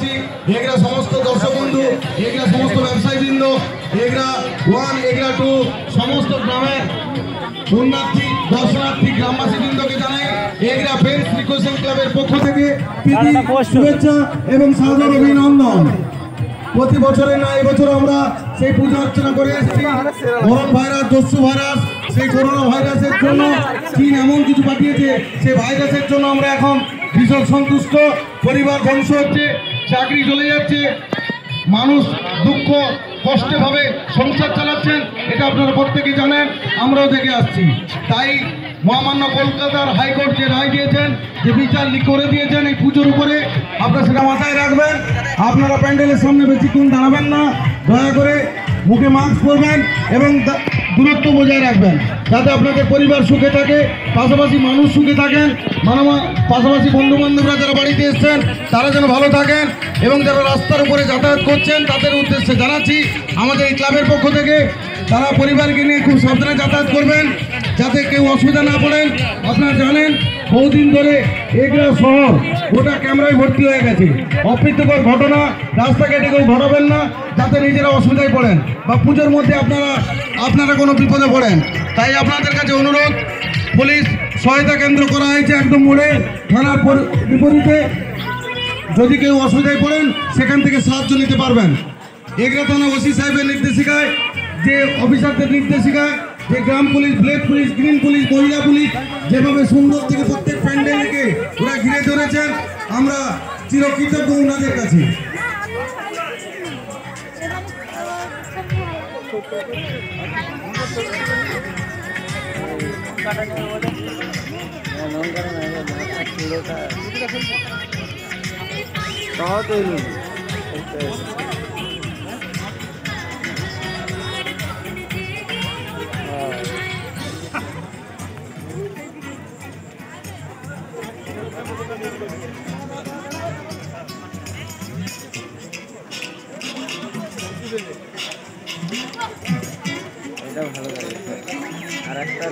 গ্রামবাসী এগরা সমস্ত দর্শক বন্ধু এগরা সমস্ত ব্যবসায়ী ব্যবসায়ীবৃন্দ এগরা ওয়ান এগরা টু সমস্ত গ্রামের পুণ্যার্থী দর্শনার্থী গ্রামবাসী বৃন্দকে জানাই এগরা ফ্রেন্ডস রিকোয়েশন ক্লাবের পক্ষ থেকে প্রীতি, শুভেচ্ছা এবং সাধারণ অভিনন্দন। প্রতি বছরে না এবছর আমরা সেই পূজা অর্চনা করে এসেছি। করোনা ভাইরাস দস্যু ভাইরাস সেই করোনা ভাইরাসের জন্য চীন এমন কিছু পাঠিয়েছে সেই ভাইরাসের জন্য আমরা এখন ভীষণ সন্তুষ্ট। পরিবার ধ্বংস হচ্ছে। চাকরি চলে যাচ্ছে। মানুষ দুঃখ, কষ্টে ভাবে সংসার চালাচ্ছেন, এটা আপনারা প্রত্যেকে জানেন, আমরাও দেখে আসছি। তাই মহামান্য কলকাতার হাইকোর্ট যে রায় দিয়েছেন, যে বিচার করে দিয়েছেন এই পুজোর উপরে, আপনারা সেটা মাথায় রাখবেন। আপনারা প্যান্ডেলের সামনে বেশিক্ষণ দাঁড়াবেন না। দয়া করে মুখে মাস্ক পরবেন এবং দূরত্ব বজায় রাখবেন। যাতে আপনাদের পরিবার সুখে থাকে, পাশাপাশি মানুষ সুখে থাকেন। মানামা পাশাপাশি বন্ধু বান্ধবরা যারা বাড়িতে এসছেন, তারা যেন ভালো থাকেন এবং যারা রাস্তার উপরে যাতায়াত করছেন, তাদের উদ্দেশ্যে জানাচ্ছি, আমাদের এই ক্লাবের পক্ষ থেকে তারা পরিবারকে নিয়ে খুব সাবধানে যাতায়াত করবেন, যাতে কেউ অসুবিধা না পড়েন। আপনারা জানেন বহুদিন ধরে এগরা শহর গোটা ক্যামেরায় ভর্তি হয়ে গেছে। অপ্রীতিকর ঘটনা, রাস্তাঘাটে কেউ ঘটাবেন না, যাতে নিজেরা অসুবিধায় পড়েন বা পুজোর মধ্যে আপনারা আপনারা কোনো বিপদে পড়েন। তাই আপনাদের কাছে অনুরোধ, পুলিশ সহায়তা কেন্দ্র করা হয়েছে একদম মোড়ে, থানার পরি- বিপরীতে। যদি কেউ অসুবিধায় পড়েন, সেখান থেকে সাহায্য নিতে পারবেন। এগরা থানা ওসি সাহেবের নির্দেশিকায়, যে অফিসারদের নির্দেশিকায় যে গ্রাম police blade police, green police, মহিলা পুলিশ, যেভাবে সুন্দর থেকে প্রত্যেক প্যান্ডেলকে ওরা ঘিরে ধরেছেন, আমরা চিরকৃতজ্ঞ ওনাদের কাছে। এটা ভালো লাগে। আর একটা